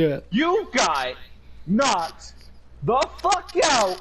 do it. You got knocked the fuck out